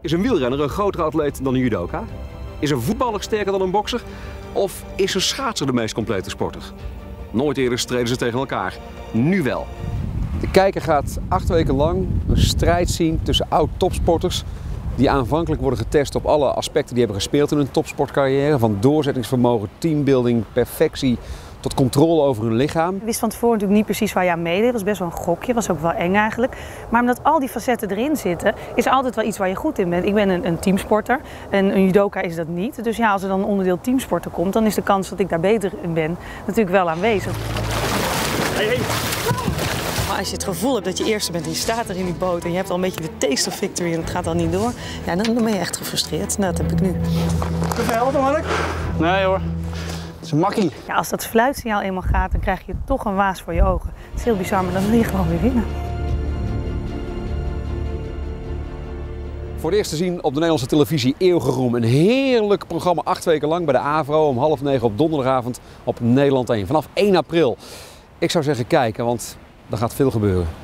Is een wielrenner een grotere atleet dan een judoka? Is een voetballer sterker dan een bokser? Of is een schaatser de meest complete sporter? Nooit eerder streden ze tegen elkaar. Nu wel. De kijker gaat acht weken lang een strijd zien tussen oud-topsporters die aanvankelijk worden getest op alle aspecten die hebben gespeeld in hun topsportcarrière. Van doorzettingsvermogen, teambuilding, perfectie tot controle over hun lichaam. Ik wist van tevoren natuurlijk niet precies waar je aan meedeed. Dat was best wel een gokje, was ook wel eng eigenlijk. Maar omdat al die facetten erin zitten, is er altijd wel iets waar je goed in bent. Ik ben een, een teamsporter en een judoka is dat niet. Dus ja, als er dan onderdeel teamsporter komt, dan is de kans dat ik daar beter in ben natuurlijk wel aanwezig. Hey, hey. Maar als je het gevoel hebt dat je eerste bent en je staat er in die boot en je hebt al een beetje de taste of victory en het gaat dan niet door, ja, dan, ben je echt gefrustreerd. Nou, dat heb ik nu. Te veel, Mark? Nee hoor. Een makkie. Ja, als dat fluitsignaal eenmaal gaat, dan krijg je toch een waas voor je ogen. Het is heel bizar, maar dan wil je gewoon weer winnen. Voor het eerst te zien op de Nederlandse televisie Eeuwige Roem. Een heerlijk programma, acht weken lang bij de AVRO om half negen op donderdagavond op Nederland 1. Vanaf 1 april. Ik zou zeggen kijken, want er gaat veel gebeuren.